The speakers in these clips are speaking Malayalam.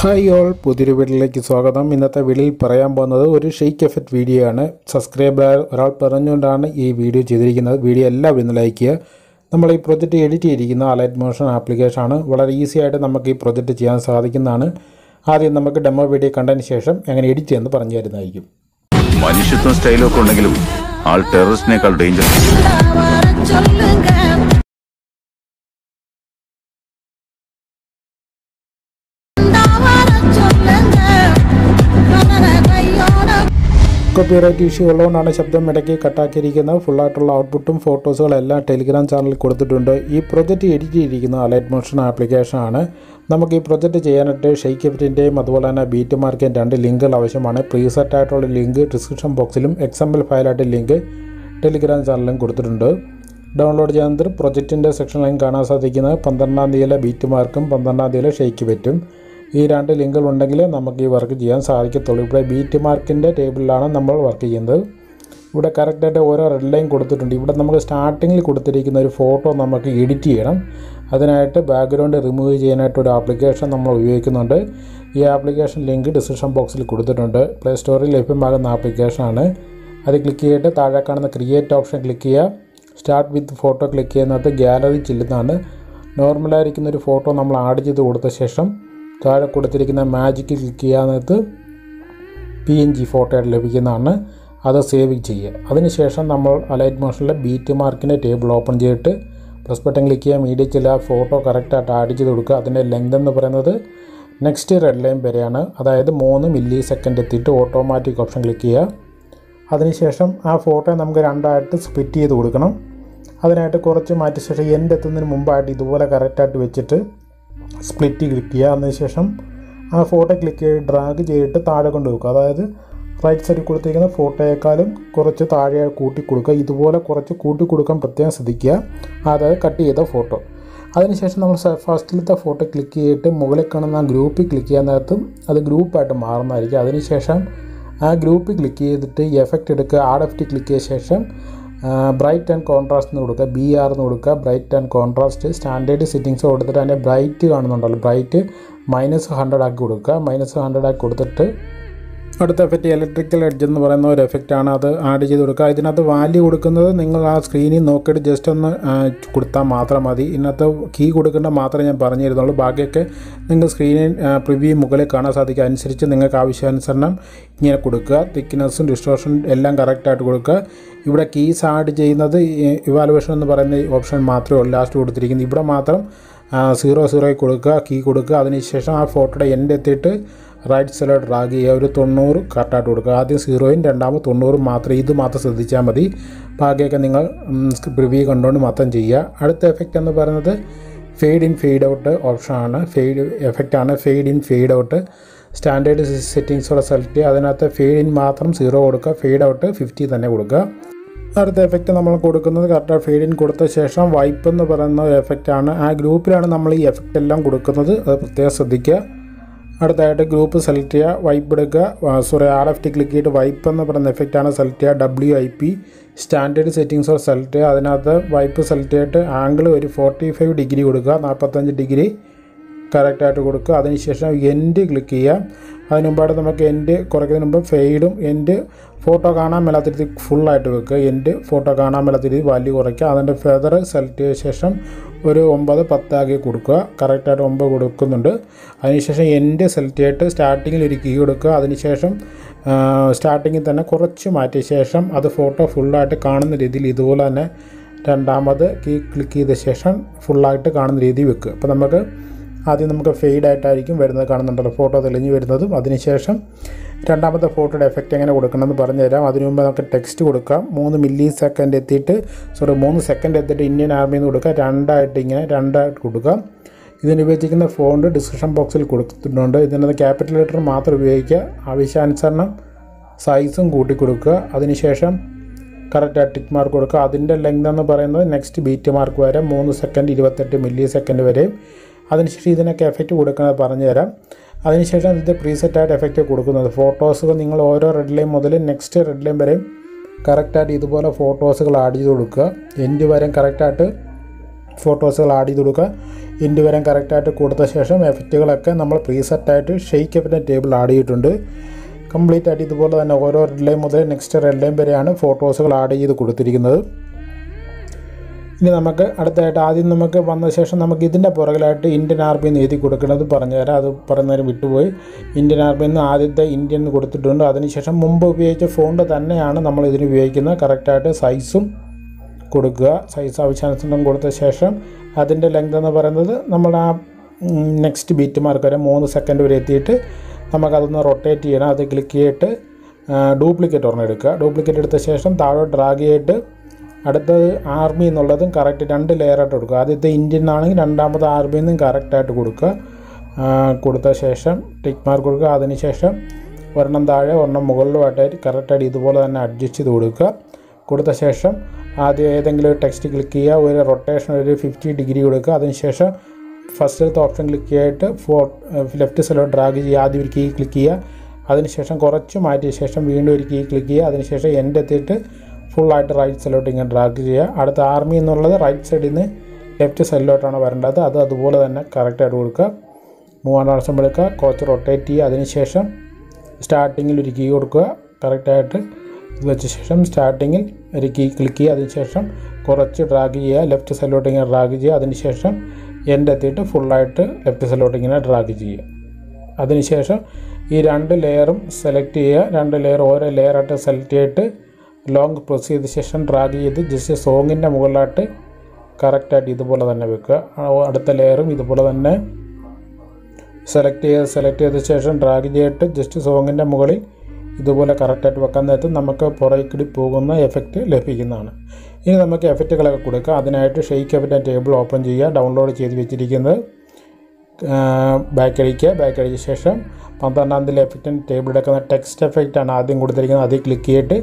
ഹായ് ഓൾ പുതിയൊരു വീട്ടിലേക്ക് സ്വാഗതം. ഇന്നത്തെ വീഡിയോയിൽ പറയാൻ പോകുന്നത് ഒരു ഷെയ്ക്ക് എഫക്റ്റ് വീഡിയോ ആണ്. സബ്സ്ക്രൈബർ ഒരാൾ പറഞ്ഞുകൊണ്ടാണ് ഈ വീഡിയോ ചെയ്തിരിക്കുന്നത്. വീഡിയോ എല്ലാവരും ഒന്ന് ലൈക്ക് ചെയ്യുക. നമ്മൾ ഈ പ്രൊജക്റ്റ് എഡിറ്റ് ചെയ്തിരിക്കുന്ന അലൈറ്റ് മോഷൻ ആപ്ലിക്കേഷൻ ആണ്. വളരെ ഈസി ആയിട്ട് നമുക്ക് ഈ പ്രൊജക്റ്റ് ചെയ്യാൻ സാധിക്കുന്നതാണ്. ആദ്യം നമുക്ക് ഡെമോ വീഡിയോ കണ്ടതിന് ശേഷം എങ്ങനെ എഡിറ്റ് ചെയ്യുന്നത് പറഞ്ഞു തരുന്നതായിരിക്കും. മനുഷ്യത്വം സ്റ്റൈലൊക്കെ ഉണ്ടെങ്കിലും ആൾ ടെററിസ്റ്റിനേക്കാൾ ഡേഞ്ചർ കോപ്പിറൈറ്റ് ഇഷ്യൂ ഉള്ളതുകൊണ്ടാണ് ശബ്ദം ഇടയ്ക്ക് കട്ടാക്കിയിരിക്കുന്നത് ഫുള്ളായിട്ടുള്ള ഔട്ട്പുട്ടും ഫോട്ടോസുകളെല്ലാം ടെലിഗ്രാം ചാനലിൽ കൊടുത്തിട്ടുണ്ട്. ഈ പ്രൊജക്റ്റ് എഡിറ്റ് ചെയ്തിരിക്കുന്ന അലൈറ്റ് മോഷൻ ആപ്ലിക്കേഷനാണ് നമുക്ക് ഈ പ്രൊജക്റ്റ് ചെയ്യാനായിട്ട് ഷെയ്ക്ക് എഫിറ്റിന്റെയും അതുപോലെ തന്നെ ബീറ്റ് മാർക്കിന്റെയും രണ്ട് ലിങ്കുകൾ ആവശ്യമാണ്. പ്രീസെറ്റ് ആയിട്ടുള്ള ലിങ്ക് ഡിസ്ക്രിപ്ഷൻ ബോക്സിലും എക്സാമ്പിൾ ഫയലായിട്ട് ലിങ്ക് ടെലിഗ്രാം ചാനലിലും കൊടുത്തിട്ടുണ്ട്. ഡൗൺലോഡ് ചെയ്യാൻ പ്രൊജക്റ്റിന്റെ സെക്ഷനിലും കാണാൻ സാധിക്കുന്നത്. പന്ത്രണ്ടാം തീയതിയിലെ ബീറ്റ് മാർക്കും പന്ത്രണ്ടാം തീയതിയിലെ ഷെയ്ക്ക് പറ്റും ഈ രണ്ട് ലിങ്കുകൾ ഉണ്ടെങ്കിൽ നമുക്ക് ഈ വർക്ക് ചെയ്യാൻ സാധിക്കത്തുള്ളൂ. ഇവിടെ ബീറ്റ് മാർക്കിന്റെ ടേബിളിലാണ് നമ്മൾ വർക്ക് ചെയ്യുന്നത്. ഇവിടെ കറക്റ്റായിട്ട് ഓരോ റെഡ് ലൈൻ കൊടുത്തിട്ടുണ്ട്. ഇവിടെ നമുക്ക് സ്റ്റാർട്ടിങ്ങിൽ കൊടുത്തിരിക്കുന്ന ഒരു ഫോട്ടോ നമുക്ക് എഡിറ്റ് ചെയ്യണം. അതിനായിട്ട് ബാക്ക്ഗ്രൗണ്ട് റിമൂവ് ചെയ്യാനായിട്ട് ഒരു ആപ്ലിക്കേഷൻ നമ്മൾ ഉപയോഗിക്കുന്നുണ്ട്. ഈ ആപ്ലിക്കേഷൻ ലിങ്ക് ഡിസ്ക്രിപ്ഷൻ ബോക്സിൽ കൊടുത്തിട്ടുണ്ട്. പ്ലേ സ്റ്റോറിൽ ലഭ്യമാകുന്ന ആപ്ലിക്കേഷനാണ് അത് ക്ലിക്ക് ചെയ്തിട്ട് താഴെ കാണുന്ന ക്രിയേറ്റ് ഓപ്ഷൻ ക്ലിക്ക് ചെയ്യുക. സ്റ്റാർട്ട് വിത്ത് ഫോട്ടോ ക്ലിക്ക് ചെയ്യുന്നത് ഗാലറി ചെല്ലുന്നതാണ്. നോർമലായിരിക്കുന്ന ഒരു ഫോട്ടോ നമ്മൾ ആഡ് ചെയ്ത് കൊടുത്ത ശേഷം താഴെ കൊടുത്തിരിക്കുന്ന മാജിക്ക് ക്ലിക്ക് ചെയ്യാനകത്ത് പി എൻ ജി ഫോട്ടോയായിട്ട് ലഭിക്കുന്നതാണ്. അത് സേവ് ചെയ്യുക. അതിനുശേഷം നമ്മൾ അലൈറ്റ് മോഷനിലെ ബീറ്റ് മാർക്കിന്റെ ടേബിൾ ഓപ്പൺ ചെയ്തിട്ട് പ്ലസ് ബട്ടൺ ക്ലിക്ക് ചെയ്യുക മീഡിയ ചില ഫോട്ടോ കറക്റ്റായിട്ട് ആഡ് ചെയ്ത് കൊടുക്കുക. അതിന്റെ ലെങ്ത് എന്ന് പറയുന്നത് നെക്സ്റ്റ് റെഡ് ലൈൻ വരെയാണ്. അതായത് മൂന്ന് മില്ലി സെക്കൻഡ് എത്തിയിട്ട് ഓട്ടോമാറ്റിക് ഓപ്ഷൻ ക്ലിക്ക് ചെയ്യുക. അതിനുശേഷം ആ ഫോട്ടോ നമുക്ക് രണ്ടായിട്ട് സ്പ്ലിറ്റ് ചെയ്ത് കൊടുക്കണം. അതിനായിട്ട് കുറച്ച് മാറ്റിയ ശേഷം എന്റെ എത്തുന്നതിന് മുമ്പായിട്ട് ഇതുപോലെ കറക്റ്റായിട്ട് വെച്ചിട്ട് സ്പ്ലിറ്റ് ക്ലിക്ക് ചെയ്യുക അതിനുശേഷം ആ ഫോട്ടോ ക്ലിക്ക് ചെയ്ത് ഡ്രാഗ് ചെയ്തിട്ട് താഴെ കൊണ്ട് വെക്കുക. അതായത് റൈറ്റ് സൈഡിൽ കൊടുത്തിരിക്കുന്ന ഫോട്ടോയേക്കാളും കുറച്ച് താഴെ കൂട്ടി കൊടുക്കുക. ഇതുപോലെ കുറച്ച് കൂട്ടി കൊടുക്കാൻ പ്രത്യേകം ശ്രദ്ധിക്കുക. അതായത് കട്ട് ചെയ്ത ഫോട്ടോ അതിനുശേഷം നമ്മൾ ഫസ്റ്റിലത്തെ ഫോട്ടോ ക്ലിക്ക് ചെയ്തിട്ട് മുകളിൽ കാണുന്ന ആ ഗ്രൂപ്പിൽ ക്ലിക്ക് ചെയ്യാൻ നേരത്ത് അത് ഗ്രൂപ്പായിട്ട് മാറുന്നതായിരിക്കും. അതിനുശേഷം ആ ഗ്രൂപ്പിൽ ക്ലിക്ക് ചെയ്തിട്ട് എഫക്റ്റ് എടുക്കുക. ആഡ് എഫക്റ്റ് ക്ലിക്ക് ചെയ്ത ശേഷം ബ്രൈറ്റ് ആൻഡ് കോൺട്രാസ്റ്റ് എന്ന് കൊടുക്കുക ബി ആർ എന്ന് കൊടുക്കുക bright and contrast standard settings കൊടുത്തിട്ട് അതിന്റെ ബ്രൈറ്റ് കാണുന്നുണ്ടല്ലോ. ബ്രൈറ്റ് മൈനസ് ഹൺഡ്രഡ് ആക്കി കൊടുക്കുക. മൈനസ് ഹൺഡ്രഡ് ആക്കി കൊടുത്തിട്ട് അടുത്ത എഫക്റ്റ് ഇലക്ട്രിക്കൽ എഡ്ജ് എന്ന് പറയുന്ന ഒരു എഫക്റ്റാണ് അത് ആഡ് ചെയ്ത് കൊടുക്കുക. ഇതിനകത്ത് വാല്യൂ കൊടുക്കുന്നത് നിങ്ങൾ ആ സ്ക്രീനിൽ നോക്കിയിട്ട് ജസ്റ്റ് ഒന്ന് കൊടുത്താൽ മാത്രം മതി. ഇതിനകത്ത് കീ കൊടുക്കേണ്ട മാത്രമേ ഞാൻ പറഞ്ഞു തരുന്നുള്ളൂ ബാക്കിയൊക്കെ നിങ്ങൾ സ്ക്രീനിൽ പ്രിവ്യൂ മുകളിൽ കാണാൻ സാധിക്കും. അനുസരിച്ച് നിങ്ങൾക്ക് ആവശ്യാനുസരണം ഇങ്ങനെ കൊടുക്കുക. തിക്നെസ്സും ഡിസ്ട്രോഷനും എല്ലാം കറക്റ്റായിട്ട് കൊടുക്കുക. ഇവിടെ കീസ് ആഡ് ചെയ്യുന്നത് ഇവാലുവേഷൻ എന്ന് പറയുന്ന ഓപ്ഷൻ മാത്രമേ ഉള്ളൂ. ലാസ്റ്റ് കൊടുത്തിരിക്കുന്നത്. ഇവിടെ മാത്രം സീറോ സീറോയിൽ കൊടുക്കുക കീ കൊടുക്കുക. അതിനുശേഷം ആ ഫോട്ടോയുടെ എൻഡ് എത്തിയിട്ട് റൈറ്റ് സൈഡ് ഡ്രാഗ് ചെയ്യുക ഒരു തൊണ്ണൂറ് കറക്റ്റായിട്ട് കൊടുക്കുക. ആദ്യം സീറോയും രണ്ടാമത് തൊണ്ണൂറും മാത്രം ഇത് മാത്രം ശ്രദ്ധിച്ചാൽ മതി. ബാക്കിയൊക്കെ നിങ്ങൾ പ്രിവ്യൂ കണ്ടുകൊണ്ട് മാത്രം ചെയ്യുക അടുത്ത എഫക്റ്റ് എന്ന് പറയുന്നത് ഫെയ്ഡ് ഇൻ ഫെയ്ഡ് ഔട്ട് ഓപ്ഷനാണ് fade എഫക്റ്റാണ് fade in fade out standard സെറ്റിങ്സോടെ select ചെയ്യുക. അതിനകത്ത് ഫെയ്ഡ് ഇൻ മാത്രം സീറോ കൊടുക്കുക. ഫെയ്ഡ് ഔട്ട് ഫിഫ്റ്റി തന്നെ കൊടുക്കുക. അടുത്ത എഫക്റ്റ് നമ്മൾ കൊടുക്കുന്നത് കറക്റ്റ് ഫെയ്ഡ് ഇൻ കൊടുത്ത ശേഷം വൈപ്പ് എന്ന് പറയുന്ന എഫക്റ്റാണ് ആ ഗ്രൂപ്പിലാണ് നമ്മൾ ഈ എഫക്റ്റ് എല്ലാം കൊടുക്കുന്നത്. അത് പ്രത്യേകം ശ്രദ്ധിക്കുക. അടുത്തായിട്ട് ഗ്രൂപ്പ് സെലക്ട് ചെയ്യുക വൈപ്പ് എടുക്കുക. Sorry R F T click ചെയ്തിട്ട് വൈപ്പ് എന്ന് പറയുന്ന എഫക്റ്റാണ് സെലക്ട് ചെയ്യുക. ഡബ്ല്യു ഐ പി സ്റ്റാൻഡേർഡ് സെറ്റിങ്സോ സെലക്ട് ചെയ്യുക. അതിനകത്ത് വൈപ്പ് സെലക്ട് ചെയ്തിട്ട് ആംഗിൾ ഒരു ഫോർട്ടി ഫൈവ് ഡിഗ്രി കൊടുക്കുക നാൽപ്പത്തഞ്ച് ഡിഗ്രി കറക്റ്റായിട്ട് കൊടുക്കുക. അതിനുശേഷം എൻഡ് ക്ലിക്ക് ചെയ്യുക. അതിന് മുമ്പായിട്ട് നമുക്ക് എൻഡ് കുറയ്ക്കുന്നതിന് മുമ്പ് ഫെയ്ഡും എൻഡ് ഫോട്ടോ കാണാൻ മേലാത്ത രീതി ഫുള്ളായിട്ട് വെക്കുക. എൻഡ് ഫോട്ടോ കാണാൻ മേലാത്ത രീതി വാല്യൂ കുറയ്ക്കുക. അതിന്റെ ഫെദർ സെലക്ട് ചെയ്ത ശേഷം ഒരു ഒമ്പത് പത്താക്കി കൊടുക്കുക. കറക്റ്റായിട്ട് ഒമ്പത് കൊടുക്കുന്നുണ്ട്. അതിനുശേഷം എന്റെ സെലക്ട് ചെയ്തിട്ട് സ്റ്റാർട്ടിങ്ങിൽ ഒരു കീ കൊടുക്കുക. അതിനുശേഷം സ്റ്റാർട്ടിങ്ങിൽ തന്നെ കുറച്ച് മാറ്റിയ ശേഷം അത് ഫോട്ടോ ഫുള്ളായിട്ട് കാണുന്ന രീതിയിൽ ഇതുപോലെ തന്നെ രണ്ടാമത് കീ ക്ലിക്ക് ചെയ്ത ശേഷം ഫുള്ളായിട്ട് കാണുന്ന രീതിയിൽ വെക്കുക. അപ്പോൾ നമുക്ക് ആദ്യം നമുക്ക് ഫെയ്ഡ് ആയിട്ടായിരിക്കും വരുന്നത് കാണുന്നുണ്ടല്ലോ. ഫോട്ടോ തെളിഞ്ഞ് വരുന്നതും അതിനുശേഷം രണ്ടാമത്തെ ഫോട്ടോയുടെ എഫക്റ്റ് എങ്ങനെ കൊടുക്കണമെന്ന് പറഞ്ഞു തരാം അതിനു മുമ്പ് നമുക്ക് ടെക്സ്റ്റ് കൊടുക്കാം. മൂന്ന് മില്ലി സെക്കൻഡ് എത്തിയിട്ട് സോറി മൂന്ന് സെക്കൻഡ് എത്തിയിട്ട് ഇന്ത്യൻ ആർമിയിൽ നിന്ന് കൊടുക്കുക രണ്ടായിട്ട് ഇങ്ങനെ രണ്ടായിട്ട് കൊടുക്കാം. ഇതിന് ഉപയോഗിക്കുന്ന ഫോണ്ട് ഡിസ്ക്രിപ്ഷൻ ബോക്സിൽ കൊടുത്തിട്ടുണ്ട്. ഇതിനകത്ത് ക്യാപിറ്റൽ ലെറ്റർ മാത്രം ഉപയോഗിക്കുക. ആവശ്യാനുസരണം സൈസും കൂട്ടി കൊടുക്കുക. അതിനുശേഷം കറക്റ്റ് ടിക്ക് മാർക്ക് കൊടുക്കുക. അതിന്റെ ലെങ്ത് എന്ന് പറയുന്നത് നെക്സ്റ്റ് ബീറ്റ് മാർക്ക് വരെ മൂന്ന് സെക്കൻഡ് ഇരുപത്തെട്ട് മില്ലി സെക്കൻഡ് വരെയും അതിനുശേഷം ഇതിനൊക്കെ എഫക്റ്റ് കൊടുക്കുന്നത് പറഞ്ഞു തരാം അതിനുശേഷം ഇതിന്റെ പ്രീസെറ്റായിട്ട് എഫക്റ്റ് കൊടുക്കുന്നത് ഫോട്ടോസുകൾ നിങ്ങൾ ഓരോ റെഡ് ലൈൻ മുതൽ നെക്സ്റ്റ് റെഡ് ലൈൻ വരെയും കറക്റ്റായിട്ട് ഇതുപോലെ ഫോട്ടോസുകൾ ആഡ് ചെയ്ത് കൊടുക്കുക. എൻഡ് വരെയും കറക്റ്റായിട്ട് ഫോട്ടോസുകൾ ആഡ് ചെയ്ത് കൊടുക്കുക. എൻഡ് വരെ കറക്റ്റായിട്ട് കൊടുത്ത ശേഷം എഫക്റ്റുകളൊക്കെ നമ്മൾ പ്രീസെറ്റായിട്ട് ഷെയ്ക്ക് എഫിന്റെ ടേബിൾ ആഡ് ചെയ്തിട്ടുണ്ട്. കംപ്ലീറ്റ് ആയിട്ട് ഇതുപോലെ തന്നെ ഓരോ റെഡ് ലൈൻ മുതൽ നെക്സ്റ്റ് റെഡ് ലൈൻ വരെയാണ് ഫോട്ടോസുകൾ ആഡ് ചെയ്ത് കൊടുത്തിരിക്കുന്നത്. ഇനി നമുക്ക് അടുത്തായിട്ട് ആദ്യം നമുക്ക് വന്ന ശേഷം നമുക്ക് ഇതിന്റെ പുറകിലായിട്ട് ഇന്ത്യൻ ആർമി എന്ന് എഴുതി കൊടുക്കുന്നത് പറഞ്ഞുതരാം അത് പറയുന്നതിന് വിട്ടുപോയി. ഇന്ത്യൻ ആർമി എന്ന് ആദ്യത്തെ ഇന്ത്യൻ എന്ന് കൊടുത്തിട്ടുണ്ട്. അതിനുശേഷം മുമ്പ് ഉപയോഗിച്ച ഫോണ്ട് തന്നെയാണ് നമ്മൾ ഇതിന് ഉപയോഗിക്കുന്നത്. കറക്റ്റായിട്ട് സൈസും കൊടുക്കുക. സൈസ് ആവശ്യാനുസരണം കൊടുത്ത ശേഷം അതിന്റെ ലെങ്ത് എന്ന് പറയുന്നത് നമ്മൾ ആ നെക്സ്റ്റ് ബീറ്റ് മാർക്ക് വരെ മൂന്ന് സെക്കൻഡ് വരെ എത്തിയിട്ട് നമുക്കതൊന്ന് റൊട്ടേറ്റ് ചെയ്യണം. അത് ക്ലിക്ക് ചെയ്തിട്ട് ഡ്യൂപ്ലിക്കേറ്റ് ഒരെണ്ണം എടുക്കുക. ഡ്യൂപ്ലിക്കേറ്റ് എടുത്ത ശേഷം താഴോട്ട് ഡ്രാഗ് ചെയ്തിട്ട് അടുത്തത് ആർമി എന്നുള്ളതും കറക്റ്റ് രണ്ട് ലെയറായിട്ട് കൊടുക്കുക. ആദ്യത്തെ ഇന്ത്യൻ ആണെങ്കിൽ രണ്ടാമത് ആർമി എന്നും കറക്റ്റായിട്ട് കൊടുക്കുക. കൊടുത്ത ശേഷം ടിക്ക് മാർക്ക് കൊടുക്കുക. അതിനുശേഷം ഒരെണ്ണം താഴെ ഒരെണ്ണം മുകളിലുമായിട്ടായിട്ട് കറക്റ്റായിട്ട് ഇതുപോലെ തന്നെ അഡ്ജസ്റ്റ് ചെയ്ത് കൊടുക്കുക. കൊടുത്ത ശേഷം ആദ്യം ഏതെങ്കിലും ഒരു ടെക്സ്റ്റ് ക്ലിക്ക് ചെയ്യുക. ഒരു റൊട്ടേഷൻ ഒരു ഫിഫ്റ്റി ഡിഗ്രി കൊടുക്കുക. അതിനുശേഷം ഫസ്റ്റത്തെ ഓപ്ഷൻ ക്ലിക്ക് ചെയ്തിട്ട് ഫോ ലെഫ്റ്റ് സൈഡിലോ ഡ്രാഗ് ചെയ്യുക. ആദ്യം ഒരു കീ ക്ലിക്ക് ചെയ്യുക. അതിനുശേഷം കുറച്ച് മാറ്റിയ ശേഷം വീണ്ടും ഒരു കീ ക്ലിക്ക് ചെയ്യുക. അതിനുശേഷം എന്റെ എത്തിയിട്ട് ഫുള്ളായിട്ട് റൈറ്റ് സൈഡിലോട്ട് ഇങ്ങനെ ഡ്രാഗ് ചെയ്യുക. അടുത്ത ആർമി എന്നുള്ളത് റൈറ്റ് സൈഡിൽ നിന്ന് ലെഫ്റ്റ് സൈഡിലോട്ടാണ് വരേണ്ടത്. അത് അതുപോലെ തന്നെ കറക്റ്റായിട്ട് കൊടുക്കുക. മൂവാം പ്രാവശ്യം എടുക്കുക. കുറച്ച് റൊട്ടേറ്റ് ചെയ്യുക. അതിനുശേഷം സ്റ്റാർട്ടിങ്ങിൽ ഒരു കീ കൊടുക്കുക. കറക്റ്റായിട്ട് ഇത് വെച്ച ശേഷം സ്റ്റാർട്ടിങ്ങിൽ ഒരു കീ ക്ലിക്ക് ചെയ്യുക. അതിനുശേഷം കുറച്ച് ഡ്രാഗ് ചെയ്യുക. ലെഫ്റ്റ് സൈഡിലോട്ട് ഇങ്ങനെ ഡ്രാഗ് ചെയ്യുക. അതിനുശേഷം എന്റെ എത്തിയിട്ട് ഫുള്ളായിട്ട് ലെഫ്റ്റ് സൈഡിലോട്ട് ഇങ്ങനെ ഡ്രാഗ് ചെയ്യുക. അതിനുശേഷം ഈ രണ്ട് ലെയറും സെലക്ട് ചെയ്യുക. രണ്ട് ലെയർ ഓരോ ലെയറായിട്ട് സെലക്ട് ചെയ്തിട്ട് ലോങ് പ്രസ് ചെയ്ത ശേഷം ഡ്രാഗ് ചെയ്ത് ജസ്റ്റ് സോങ്ങിന്റെ മുകളിലായിട്ട് കറക്റ്റായിട്ട് ഇതുപോലെ തന്നെ വെക്കുക. അടുത്ത ലെയറും ഇതുപോലെ തന്നെ സെലക്ട് ചെയ്ത് സെലക്ട് ചെയ്ത ശേഷം ഡ്രാഗ് ചെയ്തിട്ട് ജസ്റ്റ് സോങ്ങിന്റെ മുകളിൽ ഇതുപോലെ കറക്റ്റായിട്ട് വെക്കാൻ നേരത്ത് നമുക്ക് പുറകിൽ പോകുന്ന എഫക്റ്റ് ലഭിക്കുന്നതാണ്. ഇനി നമുക്ക് എഫക്റ്റുകളൊക്കെ കൊടുക്കുക അതിനായിട്ട് ഷെയ്ക്ക് എഫക്റ്റ് ടേബിൾ ഓപ്പൺ ചെയ്യുക. ഡൗൺലോഡ് ചെയ്ത് വെച്ചിരിക്കുന്നത് ബാക്ക് അടിക്കുക. ബാക്ക് അടിച്ച ശേഷം പന്ത്രണ്ടാം എഫക്റ്റ് ടേബിൾ എടുക്കുന്ന ടെക്സ്റ്റ് എഫക്റ്റാണ് ആദ്യം കൊടുത്തിരിക്കുന്നത്. അതിൽ ക്ലിക്ക് ചെയ്തിട്ട്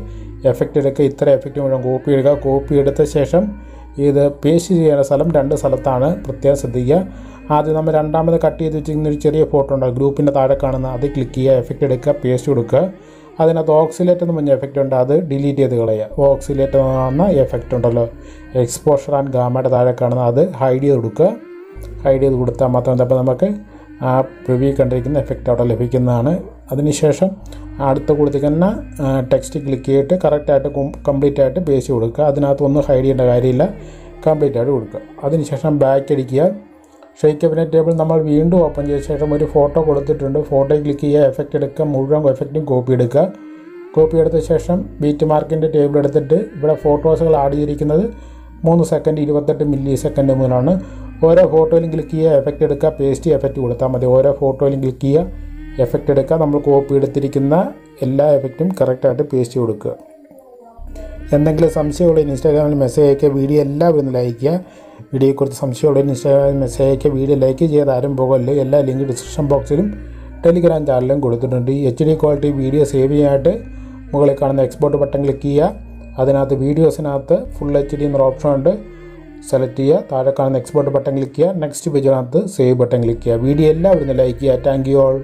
എഫക്റ്റ് എടുക്കുക. ഇത്ര എഫക്റ്റ് മുഴുവൻ കോപ്പി എടുക്കുക. കോപ്പി എടുത്ത ശേഷം ഇത് പേസ്റ്റ് ചെയ്യുന്ന സ്ഥലം രണ്ട് സ്ഥലത്താണ് പ്രത്യേകം ശ്രദ്ധിക്കുക. ആദ്യം നമ്മൾ രണ്ടാമത് കട്ട് ചെയ്ത് വെച്ചിരിക്കുന്ന ഒരു ചെറിയ ഫോട്ടോ ഉണ്ട് ഗ്രൂപ്പിന്റെ താഴെ കാണുന്ന അത് ക്ലിക്ക് ചെയ്യുക എഫക്റ്റ് എടുക്കുക പേസ്റ്റ് കൊടുക്കുക. അതിനകത്ത് ഓക്സിലേറ്റ് എന്ന് പറഞ്ഞ എഫക്റ്റ് ഉണ്ട്. അത് ഡിലീറ്റ് ചെയ്ത് കളയുക. ഓക്സിലേറ്റ് എന്ന് എഫക്റ്റ് ഉണ്ടല്ലോ. എക്സ്പോഷർ ആൻഡ് ഗാമയുടെ താഴെ കാണുന്ന അത് ഹൈഡ് ചെയ്ത് കൊടുക്കുക. ഹൈഡ് ചെയ്ത് കൊടുത്താൽ മാത്രം എന്താ നമുക്ക് ആ പ്രിവ്യൂ കണ്ടിരിക്കുന്ന എഫക്റ്റ് അവിടെ ലഭിക്കുന്നതാണ്. അതിനുശേഷം അടുത്ത കൊടുത്തിരിക്കുന്ന ടെക്സ്റ്റ് ക്ലിക്ക് ചെയ്തിട്ട് കറക്റ്റായിട്ട് കംപ്ലീറ്റ് ആയിട്ട് പേസ്റ്റ് കൊടുക്കുക. അതിനകത്ത് ഒന്നും ഹൈഡ് ചെയ്യേണ്ട കാര്യമില്ല. കംപ്ലീറ്റ് ആയിട്ട് കൊടുക്കുക. അതിനുശേഷം ബാക്ക് അടിക്കുക. ഷെയ്ക്ക് കബിനറ്റ് ടേബിൾ നമ്മൾ വീണ്ടും ഓപ്പൺ ചെയ്ത ശേഷം ഒരു ഫോട്ടോ കൊടുത്തിട്ടുണ്ട്. ഫോട്ടോയിൽ ക്ലിക്ക് ചെയ്യുക എഫക്റ്റ് എടുക്കുക മുഴുവൻ എഫക്റ്റും കോപ്പി എടുക്കുക. കോപ്പി എടുത്ത ശേഷം ബീറ്റ് മാർക്കിന്റെ ടേബിൾ എടുത്തിട്ട് ഇവിടെ ഫോട്ടോസുകൾ ആഡ് ചെയ്തിരിക്കുന്നത് മൂന്ന് സെക്കൻഡ് ഇരുപത്തെട്ട് മില്ലി സെക്കൻഡ് മുതലാണ്. ഓരോ ഫോട്ടോയിലും ക്ലിക്ക് ചെയ്യുക എഫക്റ്റ് എടുക്കുക പേസ്റ്റ് എഫക്റ്റ് കൊടുത്താൽ മതി. ഓരോ ഫോട്ടോയിലും ക്ലിക്ക് ചെയ്യുക എഫക്റ്റ് എടുക്കുക. നമ്മൾ കോപ്പി എടുത്തിരിക്കുന്ന എല്ലാ എഫക്റ്റും കറക്റ്റായിട്ട് പേസ്റ്റ് കൊടുക്കുക. എന്തെങ്കിലും സംശയമുള്ള ഇൻസ്റ്റാഗ്രാമിൽ മെസ്സേജ് അയക്കുക വീഡിയോ എല്ലാവരും ഒന്ന് ലൈക്ക് ചെയ്യുക. വീഡിയോയെക്കുറിച്ച് സംശയമുള്ള ഇൻസ്റ്റാഗ്രാമിൽ മെസ്സേജ് അയക്കുക വീഡിയോ ലൈക്ക് ചെയ്ത് ആരും പോകല്ലേ? എല്ലാ ലിങ്ക് ഡിസ്ക്രിപ്ഷൻ ബോക്സിലും ടെലിഗ്രാം ചാനലിലും കൊടുത്തിട്ടുണ്ട്. ഈ H D quality video save ചെയ്യാനായിട്ട് മുകളിൽ കാണുന്ന എക്സ്പോർട്ട് ബട്ടൺ ക്ലിക്ക് ചെയ്യുക. അതിനകത്ത് വീഡിയോസിനകത്ത് ഫുൾ എച്ച് ഡി എന്നൊരു ഓപ്ഷൻ ഉണ്ട്. സെലക്ട് ചെയ്യുക. താഴെ കാണുന്ന എക്സ്പോർട്ട് ബട്ടൺ ക്ലിക്ക് ചെയ്യുക. നെക്സ്റ്റ് പേജിനകത്ത് സേവ് ബട്ടൺ ക്ലിക്ക് ചെയ്യുക. വീഡിയോ എല്ലാവരും ലൈക്ക് ചെയ്യുക. Thank you all